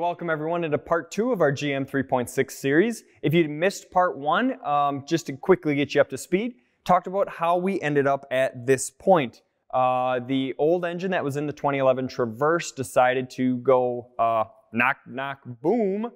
welcome everyone into part two of our GM 3.6 series. If you missed part one, um, just to quickly get you up to speed, talked about how we ended up at this point. Uh, the old engine that was in the 2011 Traverse decided to go uh, knock, knock, boom,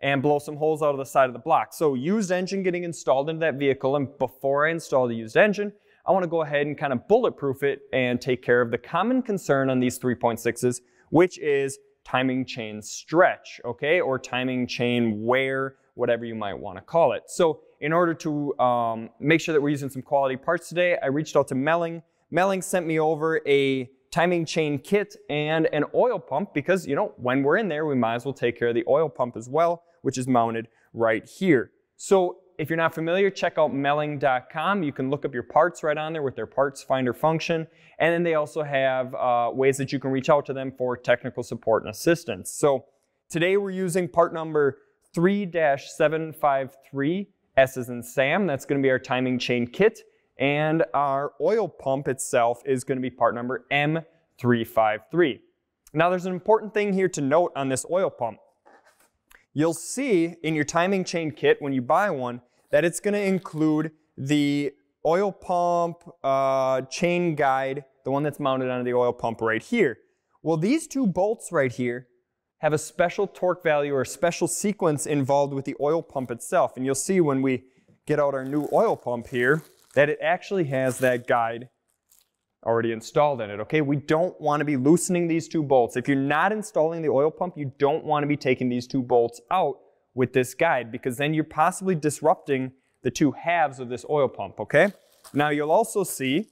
and blow some holes out of the side of the block. So used engine getting installed into that vehicle, and before I install the used engine, I want to go ahead and kind of bulletproof it and take care of the common concern on these 3.6s, which is timing chain stretch, okay, or timing chain wear, whatever you might want to call it. So in order to um, make sure that we're using some quality parts today, I reached out to Melling. Melling sent me over a timing chain kit and an oil pump because, you know, when we're in there, we might as well take care of the oil pump as well, which is mounted right here. So if you're not familiar, check out melling.com. You can look up your parts right on there with their parts finder function. And then they also have uh, ways that you can reach out to them for technical support and assistance. So today we're using part number 3-753, S is in Sam. That's going to be our timing chain kit. And our oil pump itself is going to be part number M353. Now there's an important thing here to note on this oil pump. You'll see in your timing chain kit when you buy one that it's going to include the oil pump uh, chain guide, the one that's mounted onto the oil pump right here. Well, these two bolts right here have a special torque value or a special sequence involved with the oil pump itself. And you'll see when we get out our new oil pump here that it actually has that guide already installed in it, okay? We don't want to be loosening these two bolts. If you're not installing the oil pump, you don't want to be taking these two bolts out with this guide because then you're possibly disrupting the two halves of this oil pump, okay? Now you'll also see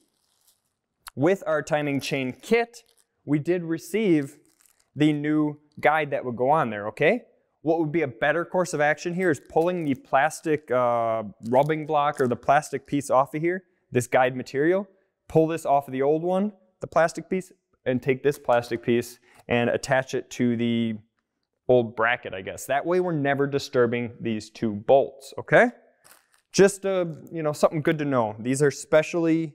with our timing chain kit, we did receive the new guide that would go on there, okay? What would be a better course of action here is pulling the plastic uh, rubbing block or the plastic piece off of here, this guide material, pull this off of the old one, the plastic piece, and take this plastic piece and attach it to the old bracket, I guess. That way we're never disturbing these two bolts, okay? Just, uh, you know, something good to know. These are specially,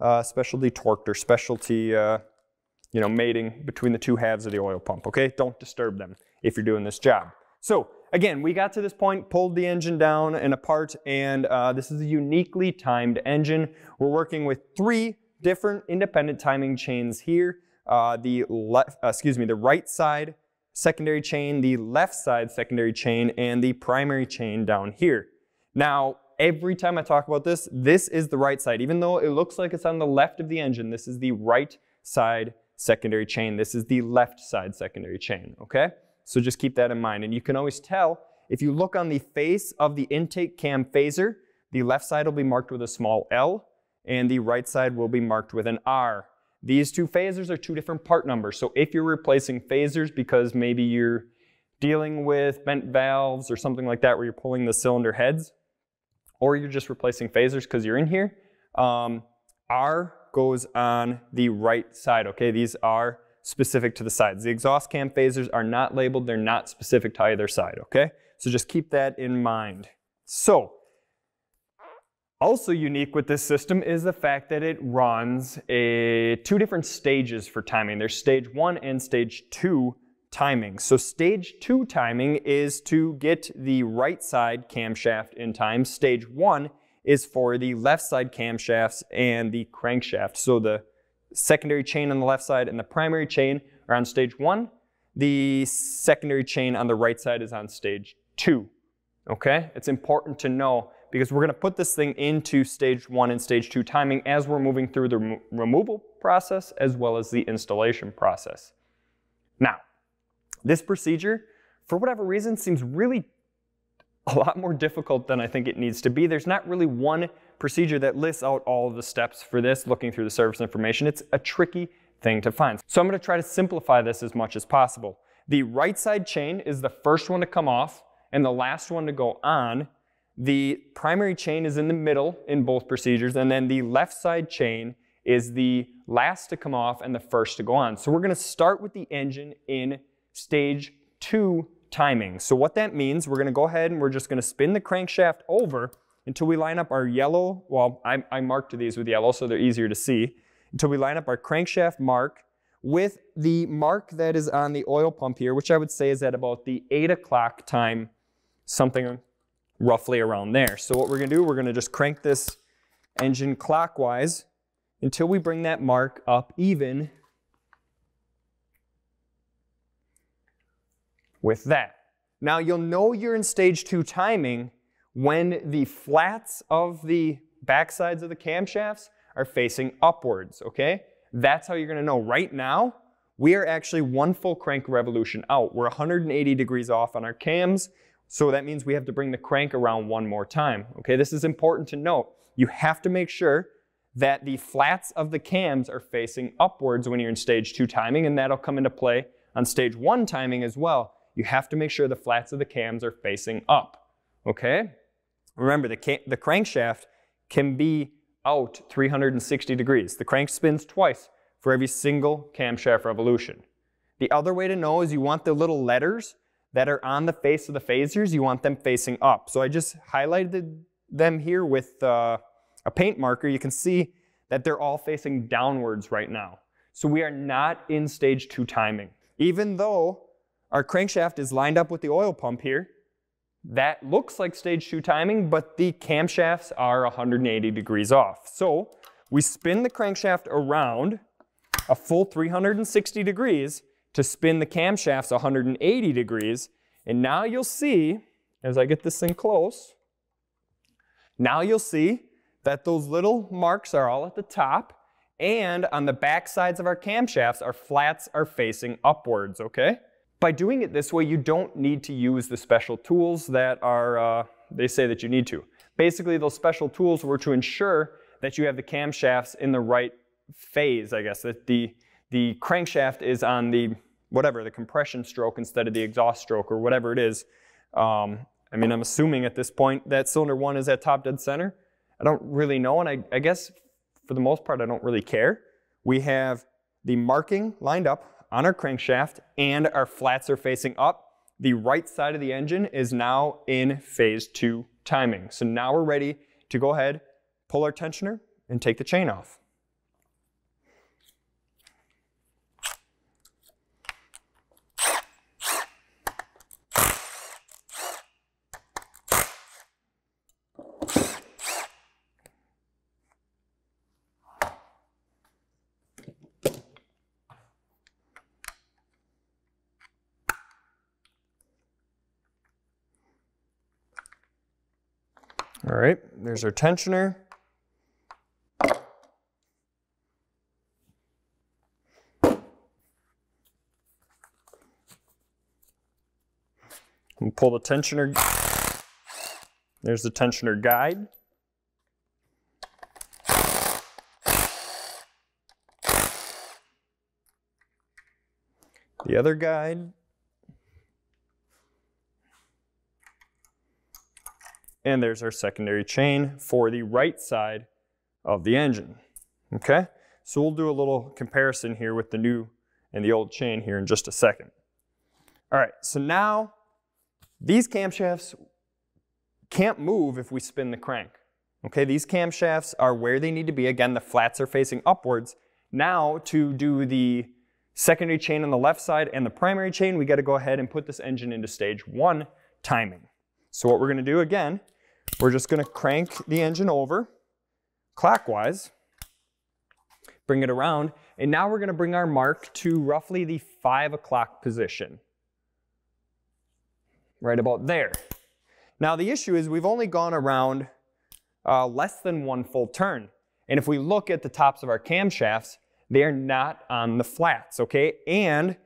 uh, specialty torqued or specialty, uh, you know, mating between the two halves of the oil pump, okay? Don't disturb them if you're doing this job. So, again, we got to this point, pulled the engine down and apart, and uh, this is a uniquely timed engine. We're working with three different independent timing chains here. Uh, the left, uh, excuse me, the right side secondary chain, the left side secondary chain, and the primary chain down here. Now, every time I talk about this, this is the right side. Even though it looks like it's on the left of the engine, this is the right side secondary chain. This is the left side secondary chain, okay? So just keep that in mind. And you can always tell, if you look on the face of the intake cam phaser, the left side will be marked with a small L, and the right side will be marked with an R. These two phasers are two different part numbers. So if you're replacing phasers because maybe you're dealing with bent valves or something like that where you're pulling the cylinder heads, or you're just replacing phasers because you're in here, um, R goes on the right side, okay? These are specific to the sides. The exhaust cam phasers are not labeled, they're not specific to either side, okay? So just keep that in mind. So, also unique with this system is the fact that it runs a, two different stages for timing. There's stage one and stage two timing. So stage two timing is to get the right side camshaft in time. Stage one is for the left side camshafts and the crankshaft. So the secondary chain on the left side and the primary chain are on stage one. The secondary chain on the right side is on stage two. Okay? It's important to know because we're going to put this thing into stage one and stage two timing as we're moving through the remo removal process as well as the installation process. Now, this procedure, for whatever reason, seems really a lot more difficult than I think it needs to be. There's not really one procedure that lists out all of the steps for this, looking through the service information. It's a tricky thing to find. So I'm to try to simplify this as much as possible. The right side chain is the first one to come off and the last one to go on the primary chain is in the middle in both procedures, and then the left side chain is the last to come off and the first to go on. So we're going to start with the engine in stage two timing. So what that means, we're going to go ahead and we're just going to spin the crankshaft over until we line up our yellow, well, I, I marked these with yellow so they're easier to see, until we line up our crankshaft mark with the mark that is on the oil pump here, which I would say is at about the 8 o'clock time, something roughly around there. So what we're to do, we're to just crank this engine clockwise until we bring that mark up even with that. Now you'll know you're in stage two timing when the flats of the backsides of the camshafts are facing upwards, okay? That's how you're gonna know. Right now, we are actually one full crank revolution out. We're 180 degrees off on our cams, so that means we have to bring the crank around one more time, okay? This is important to note. You have to make sure that the flats of the cams are facing upwards when you're in stage two timing, and that'll come into play on stage one timing as well. You have to make sure the flats of the cams are facing up, okay? Remember, the, the crankshaft can be out 360 degrees. The crank spins twice for every single camshaft revolution. The other way to know is you want the little letters that are on the face of the phasers, you want them facing up. So I just highlighted them here with uh, a paint marker. You can see that they're all facing downwards right now. So we are not in stage two timing. Even though our crankshaft is lined up with the oil pump here, that looks like stage two timing, but the camshafts are 180 degrees off. So we spin the crankshaft around a full 360 degrees to spin the camshafts 180 degrees. And now you'll see, as I get this thing close, now you'll see that those little marks are all at the top and on the back sides of our camshafts, our flats are facing upwards, okay? By doing it this way, you don't need to use the special tools that are, uh, they say that you need to. Basically, those special tools were to ensure that you have the camshafts in the right phase, I guess, that the, the crankshaft is on the, whatever, the compression stroke instead of the exhaust stroke or whatever it is. Um, I mean, I'm assuming at this point that cylinder one is at top dead center. I don't really know, and I, I guess for the most part, I don't really care. We have the marking lined up on our crankshaft and our flats are facing up. The right side of the engine is now in phase two timing. So now we're ready to go ahead, pull our tensioner and take the chain off. All there's our tensioner. And pull the tensioner. There's the tensioner guide. The other guide. And there's our secondary chain for the right side of the engine. Okay, so we'll do a little comparison here with the new and the old chain here in just a second. All right, so now these camshafts can't move if we spin the crank. Okay, these camshafts are where they need to be. Again, the flats are facing upwards. Now to do the secondary chain on the left side and the primary chain, we got to go ahead and put this engine into stage one timing. So what we're to do again we're just going to crank the engine over clockwise, bring it around, and now we're going to bring our mark to roughly the 5 o'clock position. Right about there. Now the issue is we've only gone around uh, less than one full turn. And if we look at the tops of our camshafts, they are not on the flats, okay? And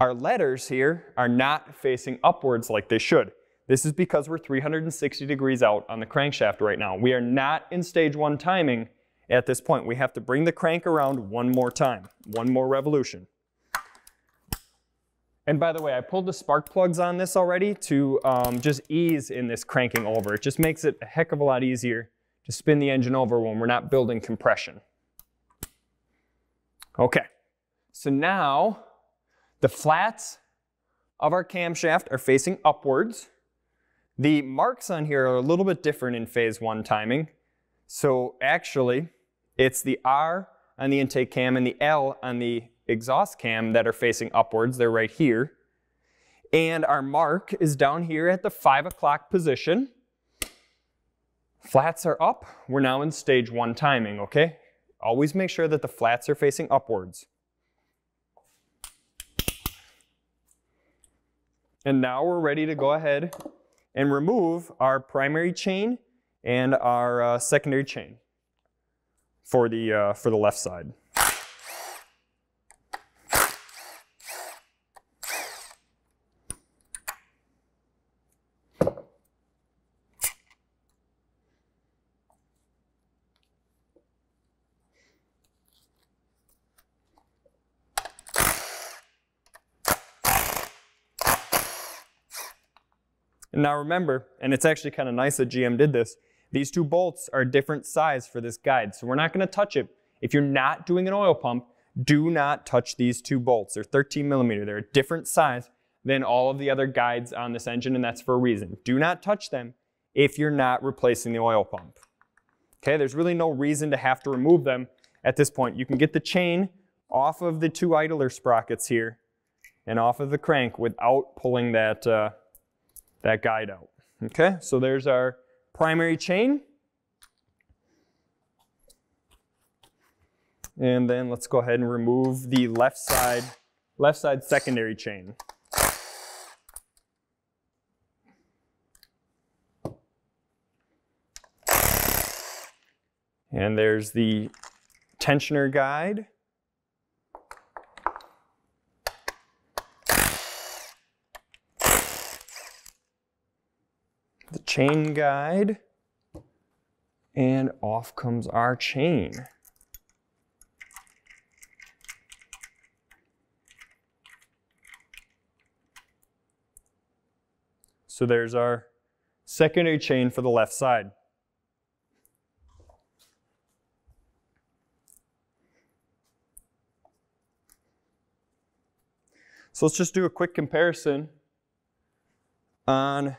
our letters here are not facing upwards like they should. This is because we're 360 degrees out on the crankshaft right now. We are not in stage one timing at this point. We have to bring the crank around one more time, one more revolution. And by the way, I pulled the spark plugs on this already to um, just ease in this cranking over. It just makes it a heck of a lot easier to spin the engine over when we're not building compression. Okay, so now the flats of our camshaft are facing upwards. The marks on here are a little bit different in phase one timing. So actually, it's the R on the intake cam and the L on the exhaust cam that are facing upwards. They're right here. And our mark is down here at the 5 o'clock position. Flats are up. We're now in stage 1 timing, okay? Always make sure that the flats are facing upwards. And now we're ready to go ahead and remove our primary chain and our uh, secondary chain for the, uh, for the left side. Now remember, and it's actually kind of nice that GM did this, these two bolts are different size for this guide, so we're not going to touch it. If you're not doing an oil pump, do not touch these two bolts. They're 13 millimeter. They're a different size than all of the other guides on this engine, and that's for a reason. Do not touch them if you're not replacing the oil pump. Okay, there's really no reason to have to remove them at this point. You can get the chain off of the two idler sprockets here and off of the crank without pulling that, uh, that guide out. Okay, so there's our primary chain. And then let's go ahead and remove the left side, left side secondary chain. And there's the tensioner guide. Chain guide. And off comes our chain. So there's our secondary chain for the left side. So let's just do a quick comparison on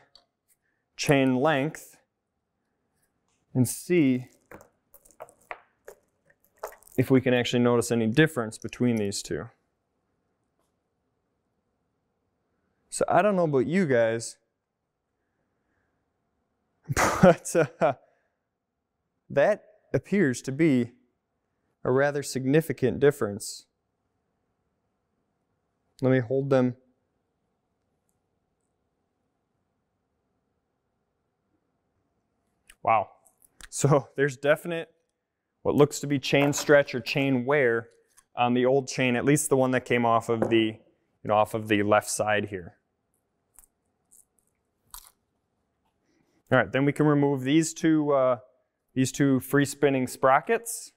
chain length and see if we can actually notice any difference between these two. So I don't know about you guys, but uh, that appears to be a rather significant difference. Let me hold them. Wow. So there's definite what looks to be chain stretch or chain wear on the old chain, at least the one that came off of the, you know, off of the left side here. All right, then we can remove these two, uh, these two free spinning sprockets.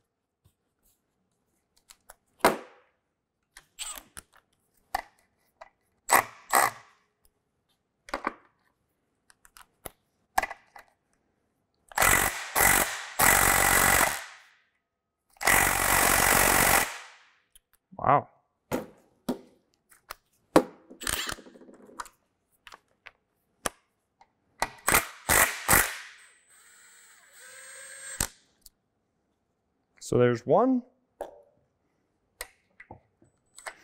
Wow. So there's one.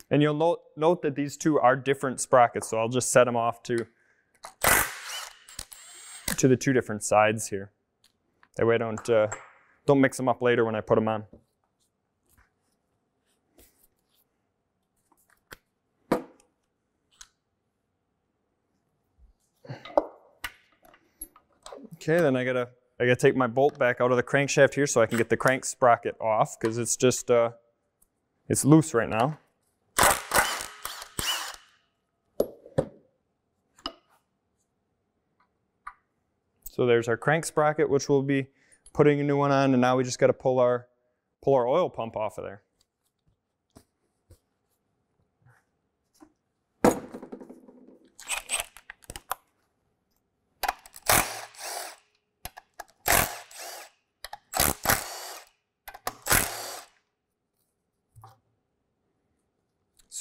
And you'll note, note that these two are different sprockets, so I'll just set them off to, to the two different sides here. That way I don't, uh, don't mix them up later when I put them on. Okay, then I gotta I gotta take my bolt back out of the crankshaft here so I can get the crank sprocket off because it's just uh, it's loose right now. So there's our crank sprocket, which we'll be putting a new one on, and now we just got to pull our pull our oil pump off of there.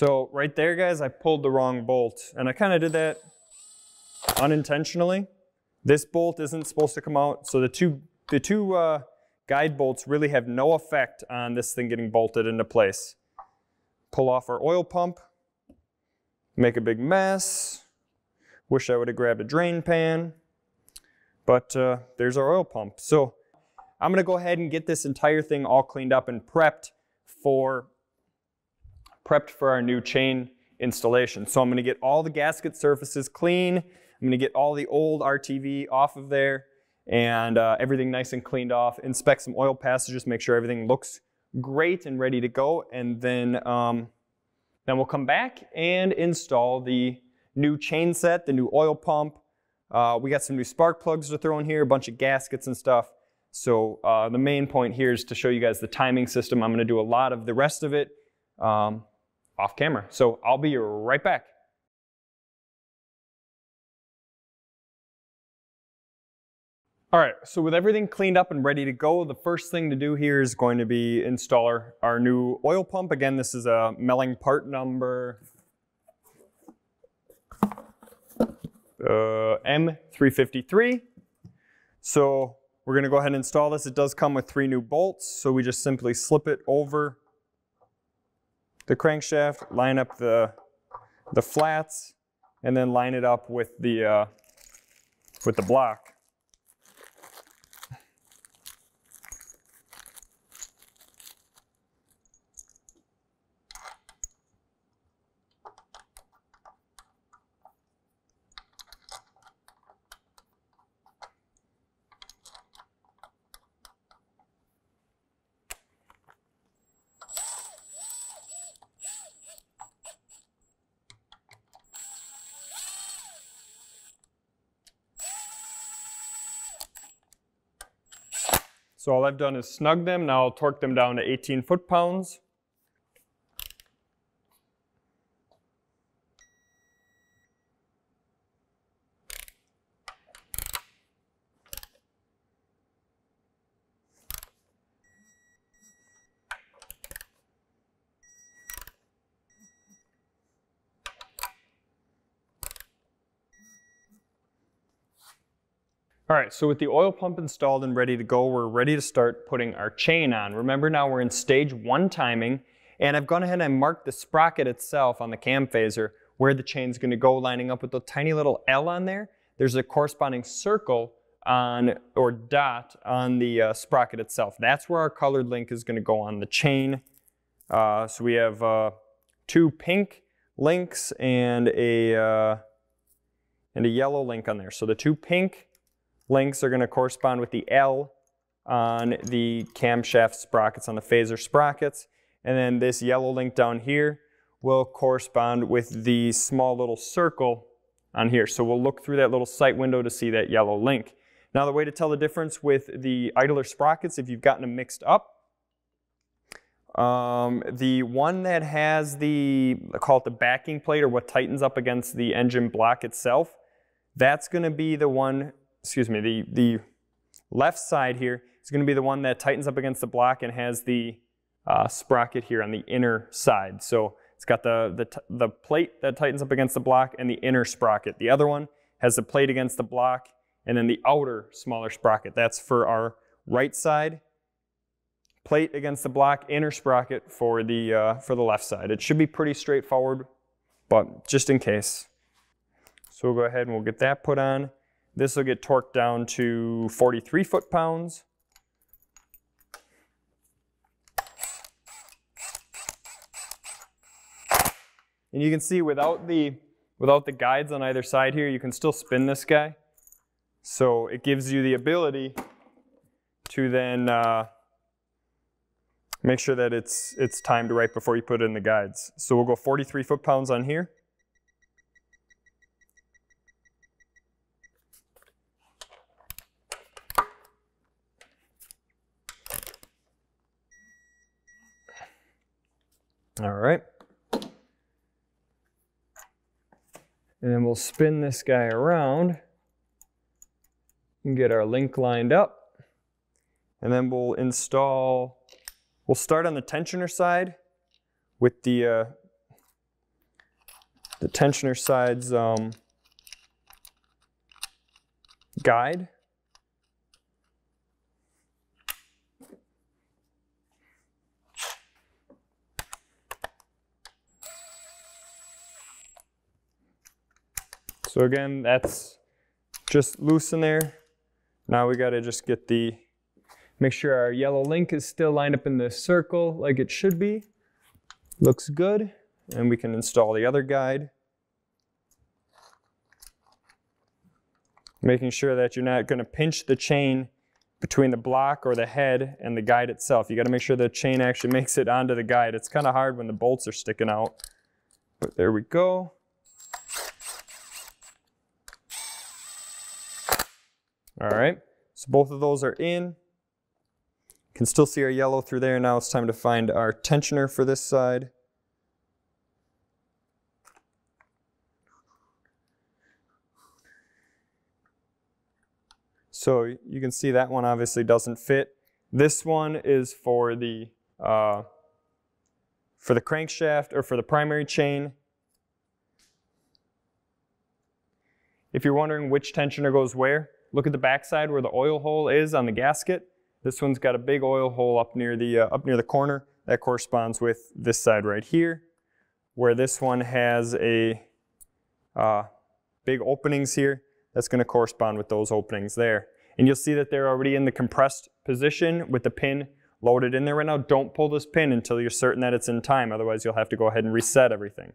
So right there, guys, I pulled the wrong bolt. And I kind of did that unintentionally. This bolt isn't supposed to come out. So the two, the two uh, guide bolts really have no effect on this thing getting bolted into place. pull off our oil pump, make a big mess. Wish I would have grabbed a drain pan, but uh, there's our oil pump. So I'm gonna go ahead and get this entire thing all cleaned up and prepped for prepped for our new chain installation. So I'm gonna get all the gasket surfaces clean. I'm gonna get all the old RTV off of there and uh, everything nice and cleaned off. Inspect some oil passages, make sure everything looks great and ready to go. And then, um, then we'll come back and install the new chain set, the new oil pump. Uh, we got some new spark plugs to throw in here, a bunch of gaskets and stuff. So uh, the main point here is to show you guys the timing system. I'm going to do a lot of the rest of it um, off camera. So I'll be right back. All right, so with everything cleaned up and ready to go, the first thing to do here is going to be install our, our new oil pump. Again, this is a Melling part number uh, M353. So we're gonna go ahead and install this. It does come with three new bolts, so we just simply slip it over the crankshaft, line up the, the flats, and then line it up with the, uh, with the block. So all I've done is snug them. Now I'll torque them down to 18 foot-pounds. All right, so with the oil pump installed and ready to go, we're ready to start putting our chain on. Remember now we're in stage one timing, and I've gone ahead and marked the sprocket itself on the cam phaser where the chain's gonna go lining up with the tiny little L on there. There's a corresponding circle on, or dot on the uh, sprocket itself. That's where our colored link is gonna go on the chain. Uh, so we have uh, two pink links and a, uh, and a yellow link on there. So the two pink links are going to correspond with the L on the camshaft sprockets, on the phaser sprockets. And then this yellow link down here will correspond with the small little circle on here. So we'll look through that little sight window to see that yellow link. Now the way to tell the difference with the idler sprockets, if you've gotten them mixed up, um, the one that has the, I call it the backing plate or what tightens up against the engine block itself, that's going to be the one excuse me, the, the left side here is going to be the one that tightens up against the block and has the uh, sprocket here on the inner side. So it's got the, the, the plate that tightens up against the block and the inner sprocket. The other one has the plate against the block and then the outer smaller sprocket. That's for our right side. Plate against the block, inner sprocket for the, uh, for the left side. It should be pretty straightforward, but just in case. So we'll go ahead and we'll get that put on. This will get torqued down to 43 foot-pounds. And you can see without the, without the guides on either side here, you can still spin this guy. So it gives you the ability to then uh, make sure that it's, it's timed right before you put in the guides. So we'll go 43 foot-pounds on here. All right. And then we'll spin this guy around and get our link lined up. And then we'll install, we'll start on the tensioner side with the, uh, the tensioner side's um, guide. So again, that's just loose in there. Now we gotta just get the, make sure our yellow link is still lined up in the circle like it should be. Looks good. And we can install the other guide. Making sure that you're not gonna pinch the chain between the block or the head and the guide itself. You gotta make sure the chain actually makes it onto the guide. It's kind of hard when the bolts are sticking out. But there we go. All right, so both of those are in. Can still see our yellow through there. Now it's time to find our tensioner for this side. So you can see that one obviously doesn't fit. This one is for the uh, for the crankshaft or for the primary chain. If you're wondering which tensioner goes where, look at the backside where the oil hole is on the gasket. This one's got a big oil hole up near the uh, up near the corner. That corresponds with this side right here, where this one has a uh, big openings here that's going to correspond with those openings there. And you'll see that they're already in the compressed position with the pin loaded in there right now. Don't pull this pin until you're certain that it's in time, otherwise you'll have to go ahead and reset everything.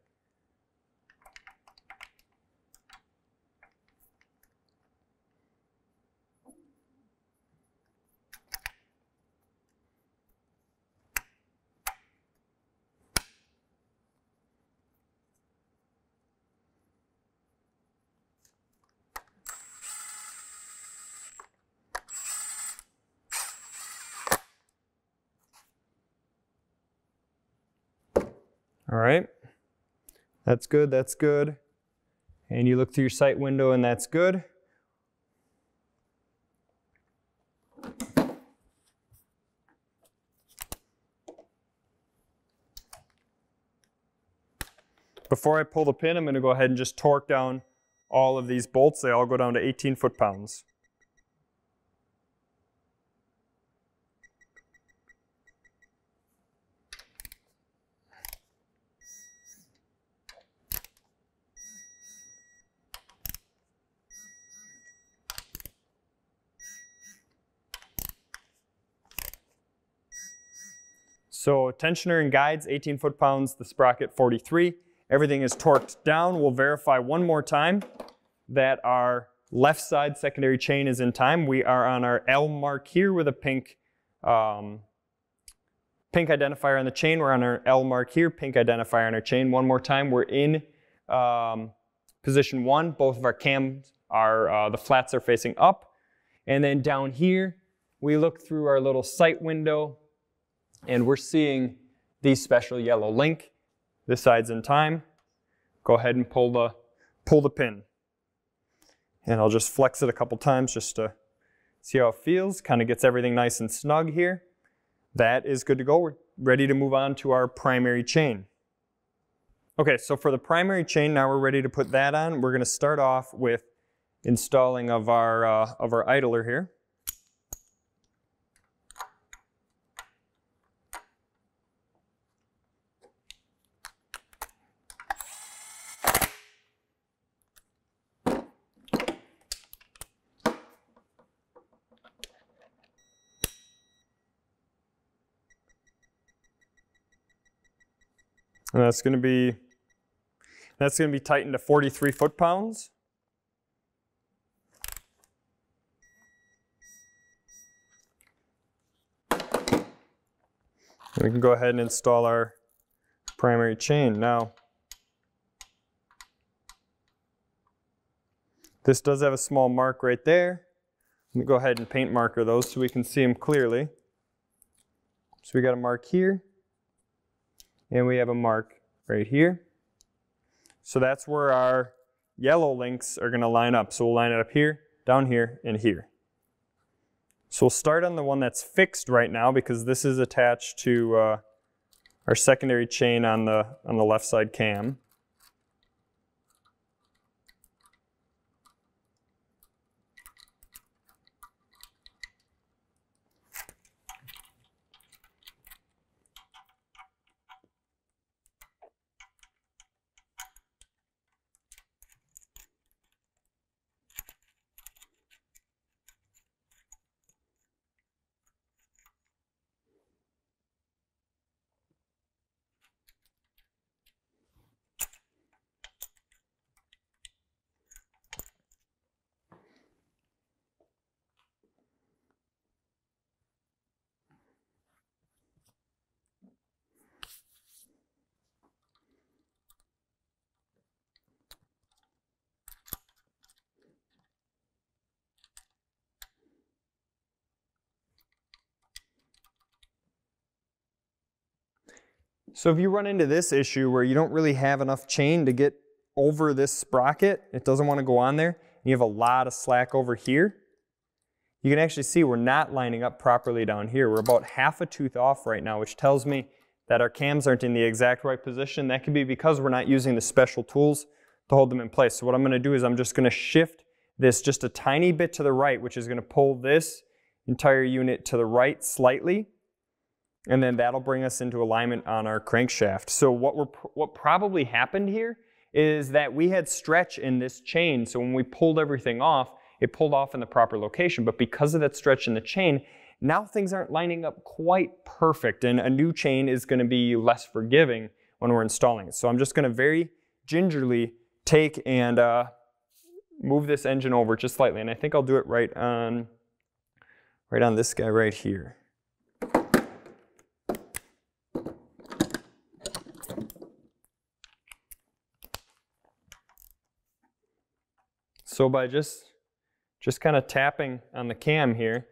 All right, that's good, that's good. And you look through your sight window and that's good. Before I pull the pin, I'm going to go ahead and just torque down all of these bolts. They all go down to 18 foot-pounds. So tensioner and guides, 18 foot-pounds, the sprocket 43. Everything is torqued down. We'll verify one more time that our left side secondary chain is in time. We are on our L mark here with a pink, um, pink identifier on the chain. We're on our L mark here, pink identifier on our chain. One more time, we're in um, position one. Both of our cams are, uh, the flats are facing up. And then down here, we look through our little sight window and we're seeing the special yellow link. This side's in time. Go ahead and pull the, pull the pin. And I'll just flex it a couple times just to see how it feels. Kind of gets everything nice and snug here. That is good to go. We're ready to move on to our primary chain. Okay, so for the primary chain, now we're ready to put that on. We're going to start off with installing of our, uh, of our idler here. And that's going to be that's going to be tightened to 43 foot-pounds. We can go ahead and install our primary chain. Now, this does have a small mark right there. Let me go ahead and paint marker those so we can see them clearly. So we got a mark here and we have a mark right here. So that's where our yellow links are going to line up. So we'll line it up here, down here, and here. So we'll start on the one that's fixed right now because this is attached to uh, our secondary chain on the, on the left side cam. So if you run into this issue where you don't really have enough chain to get over this sprocket, it doesn't want to go on there, and you have a lot of slack over here, you can actually see we're not lining up properly down here. We're about half a tooth off right now, which tells me that our cams aren't in the exact right position. That could be because we're not using the special tools to hold them in place. So what I'm going to do is I'm just going to shift this just a tiny bit to the right, which is going to pull this entire unit to the right slightly. And then that'll bring us into alignment on our crankshaft. So what, we're, what probably happened here is that we had stretch in this chain. So when we pulled everything off, it pulled off in the proper location. But because of that stretch in the chain, now things aren't lining up quite perfect. And a new chain is going to be less forgiving when we're installing it. So I'm just going to very gingerly take and uh, move this engine over just slightly. And I think I'll do it right on, right on this guy right here. So by just, just kind of tapping on the cam here,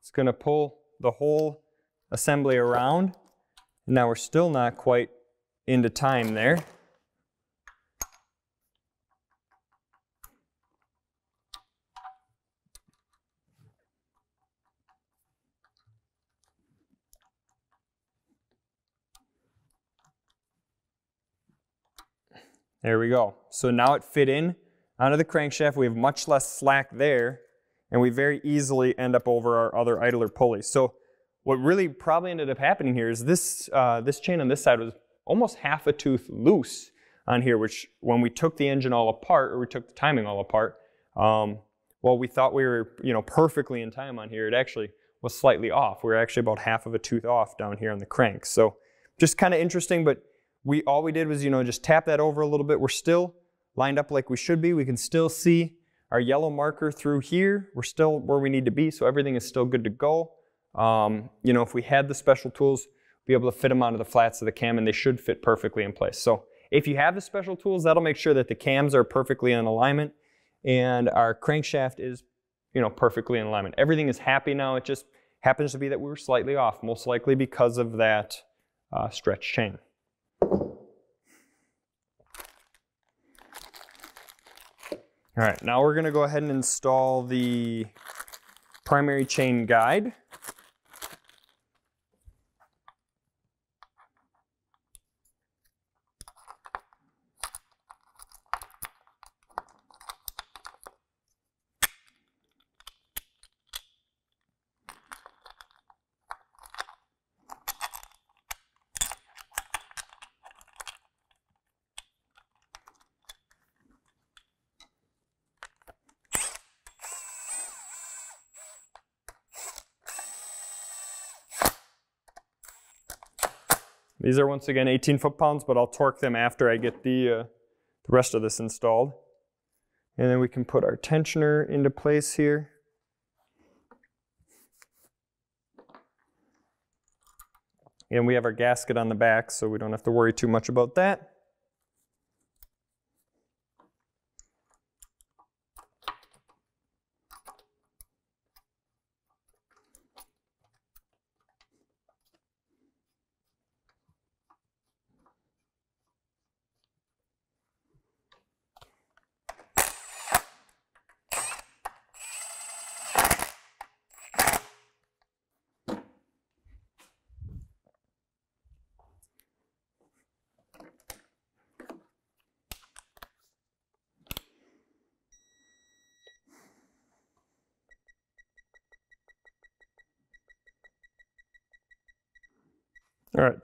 it's going to pull the whole assembly around. And now we're still not quite into time there. There we go. So now it fit in onto the crankshaft. We have much less slack there, and we very easily end up over our other idler pulleys. So what really probably ended up happening here is this, uh, this chain on this side was almost half a tooth loose on here, which when we took the engine all apart, or we took the timing all apart, um, well, we thought we were you know, perfectly in time on here. It actually was slightly off. We were actually about half of a tooth off down here on the crank. So just kind of interesting, but we all we did was, you know, just tap that over a little bit. We're still lined up like we should be. We can still see our yellow marker through here. We're still where we need to be, so everything is still good to go. Um, you know, if we had the special tools, be able to fit them onto the flats of the cam, and they should fit perfectly in place. So if you have the special tools, that'll make sure that the cams are perfectly in alignment and our crankshaft is, you know, perfectly in alignment. Everything is happy now. It just happens to be that we were slightly off, most likely because of that uh, stretch chain. All right, now we're gonna go ahead and install the primary chain guide. These are once again 18 foot-pounds, but I'll torque them after I get the, uh, the rest of this installed. And then we can put our tensioner into place here. And we have our gasket on the back, so we don't have to worry too much about that.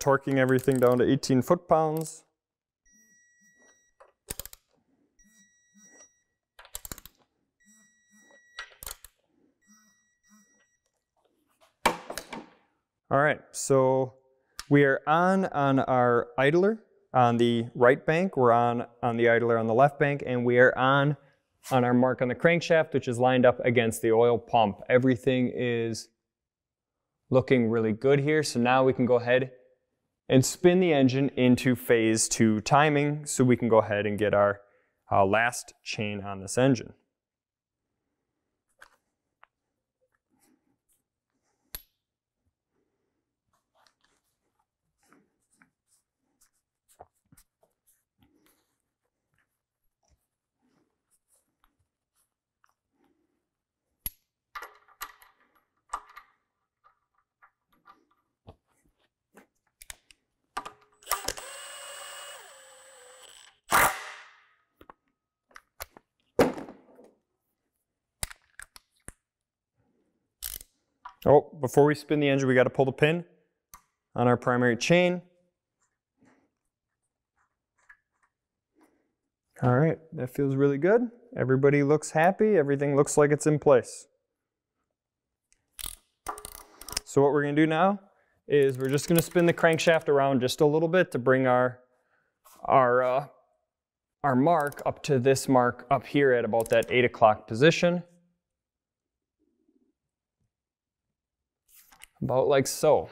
Torquing everything down to 18 foot-pounds. All right, so we are on on our idler on the right bank, we're on on the idler on the left bank, and we are on on our mark on the crankshaft, which is lined up against the oil pump. Everything is looking really good here, so now we can go ahead and spin the engine into phase two timing so we can go ahead and get our uh, last chain on this engine. Oh, before we spin the engine, we got to pull the pin on our primary chain. All right, that feels really good. Everybody looks happy. Everything looks like it's in place. So what we're going to do now is we're just going to spin the crankshaft around just a little bit to bring our, our, uh, our mark up to this mark up here at about that 8 o'clock position. About like so.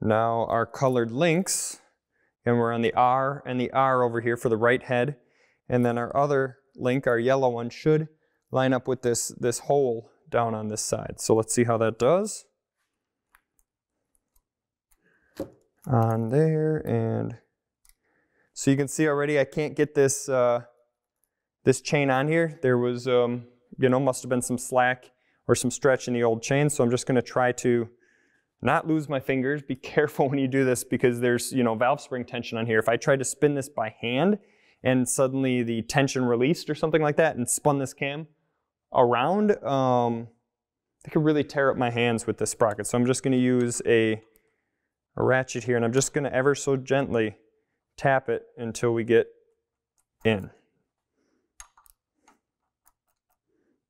Now our colored links, and we're on the R and the R over here for the right head, and then our other link, our yellow one, should line up with this, this hole down on this side. So let's see how that does. On there, and so you can see already I can't get this, uh, this chain on here. There was, um, you know, must have been some slack or some stretch in the old chain, so I'm just gonna try to not lose my fingers. Be careful when you do this because there's, you know, valve spring tension on here. If I tried to spin this by hand and suddenly the tension released or something like that and spun this cam around, um, I could really tear up my hands with this sprocket. So I'm just gonna use a, a ratchet here and I'm just gonna ever so gently tap it until we get in.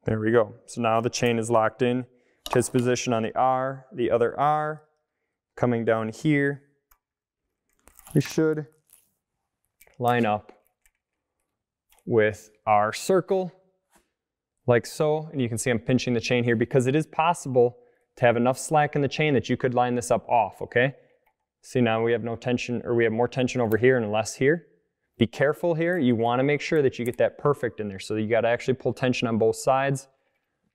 There we go. So now the chain is locked in to its position on the R, the other R, coming down here. We should line up with our circle like so. And you can see I'm pinching the chain here because it is possible to have enough slack in the chain that you could line this up off, okay? See now we have no tension, or we have more tension over here and less here. Be careful here. You want to make sure that you get that perfect in there. So you got to actually pull tension on both sides.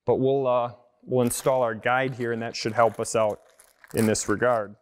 But we'll, uh, we'll install our guide here and that should help us out in this regard.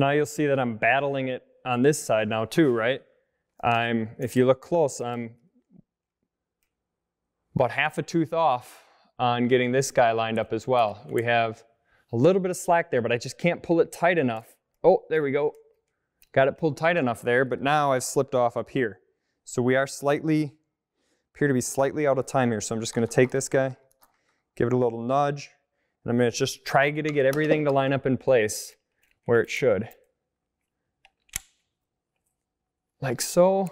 Now you'll see that I'm battling it on this side now too, right? I'm, if you look close, I'm about half a tooth off on getting this guy lined up as well. We have a little bit of slack there, but I just can't pull it tight enough. Oh, there we go. Got it pulled tight enough there, but now I've slipped off up here. So we are slightly, appear to be slightly out of time here. So I'm just gonna take this guy, give it a little nudge, and I'm gonna just try to get everything to line up in place where it should. Like so.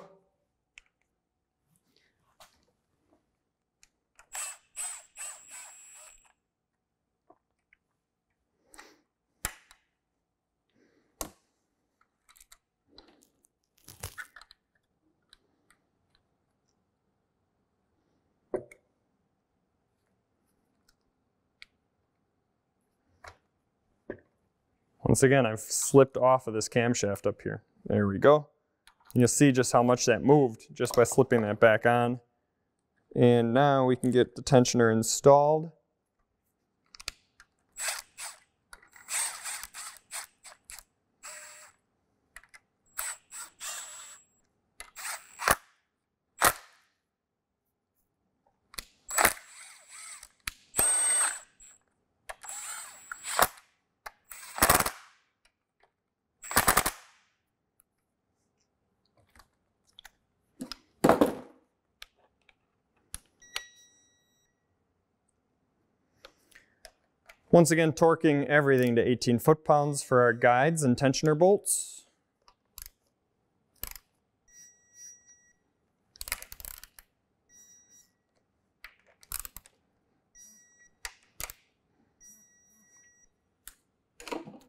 Once again, I've slipped off of this camshaft up here. There we go. And you'll see just how much that moved just by slipping that back on. And now we can get the tensioner installed. Once again, torquing everything to 18 foot-pounds for our guides and tensioner bolts.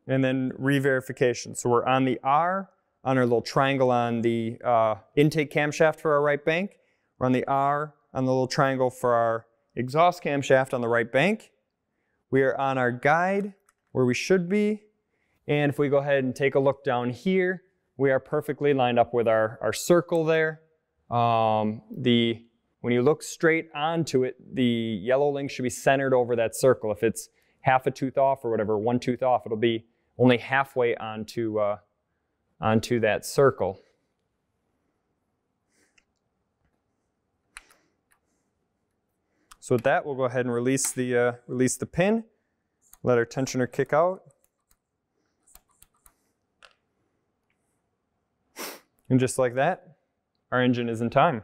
And then re-verification. So we're on the R, on our little triangle on the uh, intake camshaft for our right bank. We're on the R on the little triangle for our exhaust camshaft on the right bank. We are on our guide where we should be. And if we go ahead and take a look down here, we are perfectly lined up with our, our circle there. Um, the, when you look straight onto it, the yellow link should be centered over that circle. If it's half a tooth off or whatever, one tooth off, it'll be only halfway onto, uh, onto that circle. So with that, we'll go ahead and release the, uh, release the pin, let our tensioner kick out. And just like that, our engine is in time.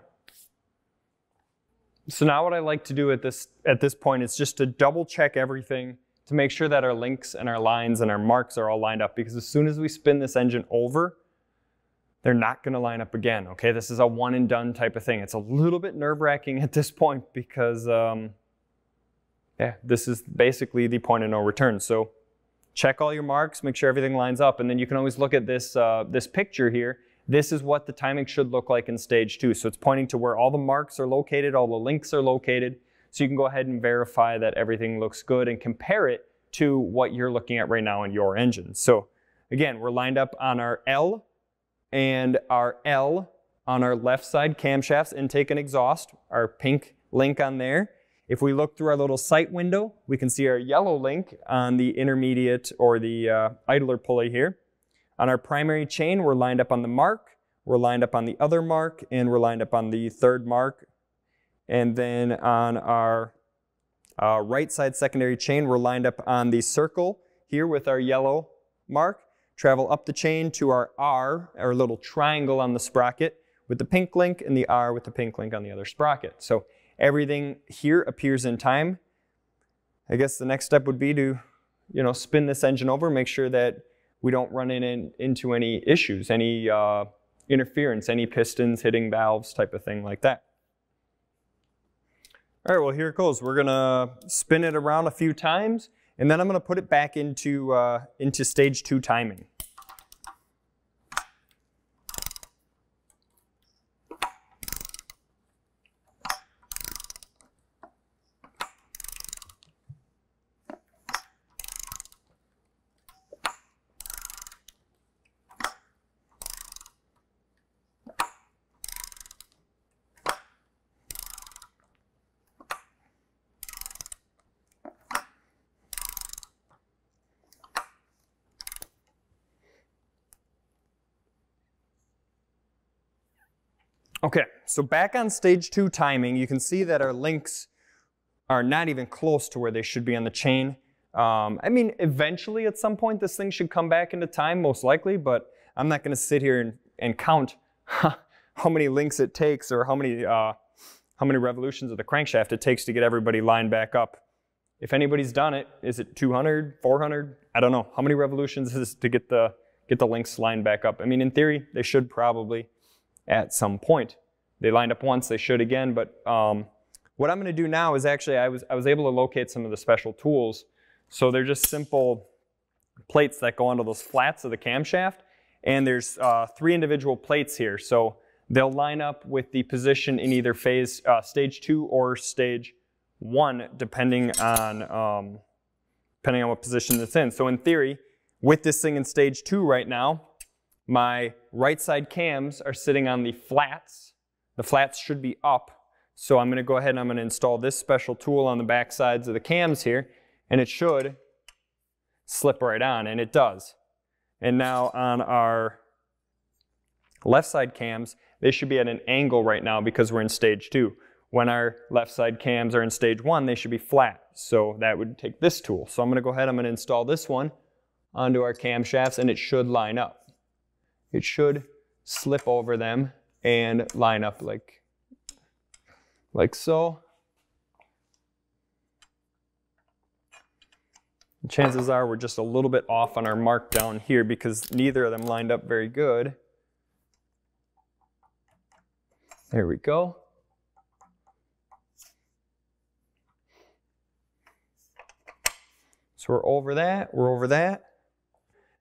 So now what I like to do at this, at this point is just to double check everything to make sure that our links and our lines and our marks are all lined up because as soon as we spin this engine over, they're not going to line up again. Okay, this is a one and done type of thing. It's a little bit nerve wracking at this point because, um, yeah, this is basically the point of no return. So check all your marks, make sure everything lines up, and then you can always look at this uh, this picture here. This is what the timing should look like in stage two. So it's pointing to where all the marks are located, all the links are located. So you can go ahead and verify that everything looks good and compare it to what you're looking at right now in your engine. So again, we're lined up on our L and our L on our left side camshafts, intake and exhaust, our pink link on there. If we look through our little sight window, we can see our yellow link on the intermediate or the uh, idler pulley here. On our primary chain, we're lined up on the mark, we're lined up on the other mark, and we're lined up on the third mark. And then on our uh, right side secondary chain, we're lined up on the circle here with our yellow mark travel up the chain to our R, our little triangle on the sprocket, with the pink link and the R with the pink link on the other sprocket. So everything here appears in time. I guess the next step would be to, you know, spin this engine over, make sure that we don't run in, in into any issues, any uh, interference, any pistons hitting valves type of thing like that. All right, well, here it goes. We're gonna spin it around a few times and then I'm going to put it back into, uh, into stage two timing. Okay, so back on stage two timing, you can see that our links are not even close to where they should be on the chain. Um, I mean, eventually at some point this thing should come back into time, most likely, but I'm not gonna sit here and, and count how many links it takes or how many, uh, how many revolutions of the crankshaft it takes to get everybody lined back up. If anybody's done it, is it 200, 400? I don't know. How many revolutions is to get the, get the links lined back up? I mean, in theory, they should probably at some point. They lined up once, they should again, but um, what I'm going to do now is actually I was, I was able to locate some of the special tools. So they're just simple plates that go onto those flats of the camshaft, and there's uh, three individual plates here. So they'll line up with the position in either phase, uh, stage two or stage one, depending on, um, depending on what position it's in. So in theory, with this thing in stage two right now, my right side cams are sitting on the flats. The flats should be up. So I'm going to go ahead and I'm going to install this special tool on the back sides of the cams here. And it should slip right on, and it does. And now on our left side cams, they should be at an angle right now because we're in stage two. When our left side cams are in stage one, they should be flat. So that would take this tool. So I'm going to go ahead, I'm to install this one onto our camshafts, and it should line up it should slip over them and line up like, like so. Chances are we're just a little bit off on our mark down here because neither of them lined up very good. There we go. So we're over that, we're over that.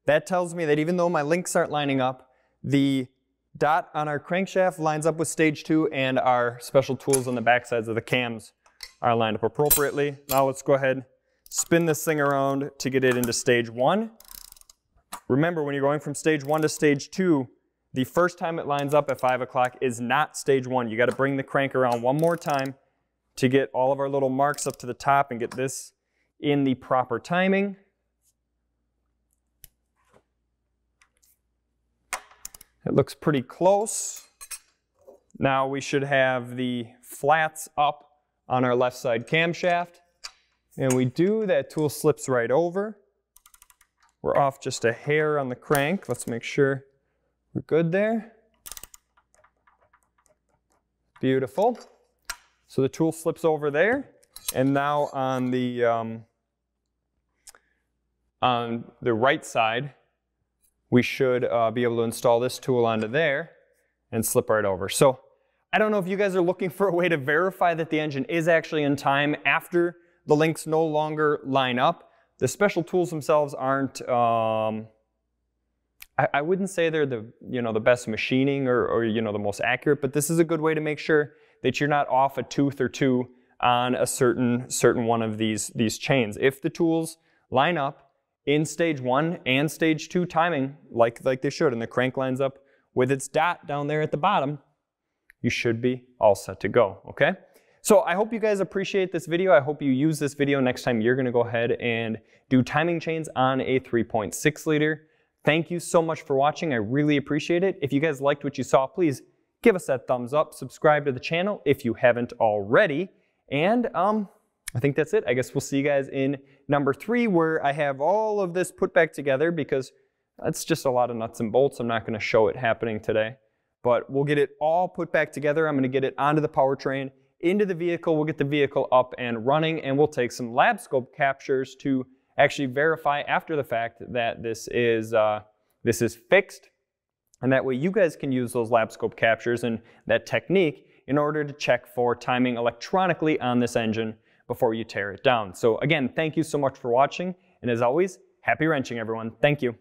That tells me that even though my links aren't lining up, the dot on our crankshaft lines up with stage two and our special tools on the back sides of the cams are lined up appropriately. Now let's go ahead, spin this thing around to get it into stage one. Remember, when you're going from stage one to stage two, the first time it lines up at five o'clock is not stage one. You gotta bring the crank around one more time to get all of our little marks up to the top and get this in the proper timing. It looks pretty close. Now we should have the flats up on our left side camshaft. And we do, that tool slips right over. We're off just a hair on the crank. Let's make sure we're good there. Beautiful. So the tool slips over there. And now on the, um, on the right side, we should uh, be able to install this tool onto there and slip right over. So I don't know if you guys are looking for a way to verify that the engine is actually in time after the links no longer line up. The special tools themselves aren't, um, I, I, wouldn't say they're the, you know, the best machining or, or, you know, the most accurate, but this is a good way to make sure that you're not off a tooth or two on a certain, certain one of these, these chains. If the tools line up in stage one and stage two timing, like, like they should, and the crank lines up with its dot down there at the bottom, you should be all set to go, okay? So I hope you guys appreciate this video. I hope you use this video next time you're gonna go ahead and do timing chains on a 3.6 liter. Thank you so much for watching. I really appreciate it. If you guys liked what you saw, please give us that thumbs up, subscribe to the channel if you haven't already. And um, I think that's it. I guess we'll see you guys in number three where I have all of this put back together because that's just a lot of nuts and bolts. I'm not going to show it happening today. But we'll get it all put back together. I'm going to get it onto the powertrain, into the vehicle. We'll get the vehicle up and running, and we'll take some lab scope captures to actually verify after the fact that this is, uh, this is fixed. And that way you guys can use those lab scope captures and that technique in order to check for timing electronically on this engine before you tear it down. So again, thank you so much for watching. And as always, happy wrenching everyone. Thank you.